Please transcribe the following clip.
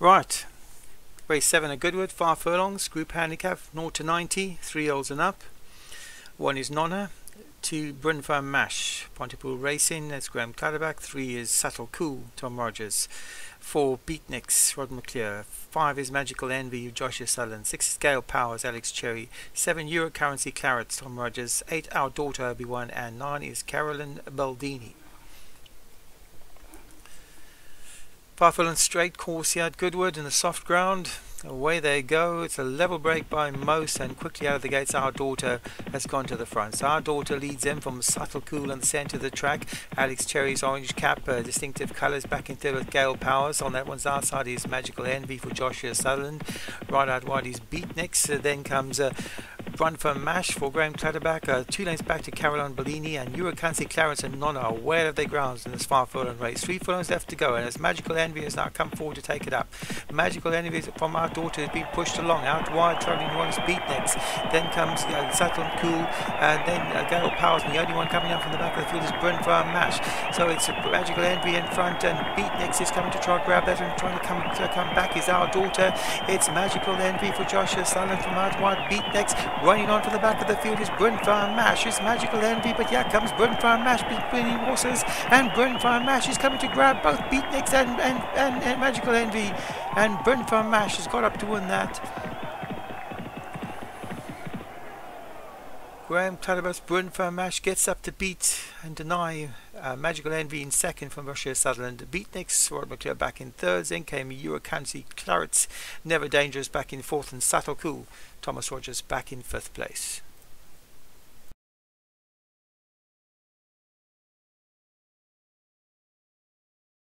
Right, race 7 at Goodwood, 5 furlongs, group handicap 0 to 90, 3 olds and up. 1 is Nonna, 2 Brunfarm Mash, Pontypool Racing, that's Graham Clutterbuck, 3 is Subtle Cool, Tom Rogers, 4 Beatniks, Rod McClure, 5 is Magical Envy, Joshua Sutherland, 6 is Gale Powers, Alex Cherry, 7 Euro Currency Clarets, Tom Rogers, 8 Our Daughter Obi-Wan, and 9 is Carolyn Baldini. Farfel and straight course here at Goodwood in the soft ground. Away they go. It's a level break by most and quickly out of the gates our daughter has gone to the front. So our daughter leads in from subtle cool in the centre of the track. Alex Cherry's orange cap, uh, distinctive colours back in third with Gale Powers. On that one's outside is Magical Envy for Joshua Sutherland. Right out wide is Beatniks. Uh, then comes uh, run for Mash for Graham Clutterbuck, uh, two lanes back to Caroline Bellini and Euro Currency Clarets and Nonna are well of their grounds in this far furlong race. Three furlongs left to go and as Magical Envy has now come forward to take it up. Magical Envy from our daughter has been pushed along, out wide travelling is Beatniks. Then comes uh, Subtle Cool and then uh, Gale Powers and the only one coming up from the back of the field is Brent Farm Mash. So it's Magical Envy in front and Beatniks is coming to try to grab that and trying to come, to come back is our daughter. It's Magical Envy for Joshua Sutherland from out wide. Beatniks Running on to the back of the field is Brunfarm Mash. It's Magical Envy, but here comes Brunfarm Mash between horses. And Brunfarm Mash is coming to grab both Beatniks and, and, and, and Magical Envy. And Brunfarm Mash has got up to win that. Graham Clutterbuck's Brunfarm Mash gets up to beat and deny uh, Magical Envy in second from Joshua Sutherland. Beatniks, Rod McClure back in third. Then came Euro Currency Clarets, Never Dangerous back in fourth, and Subtle Cool, Thomas Rogers back in fifth place.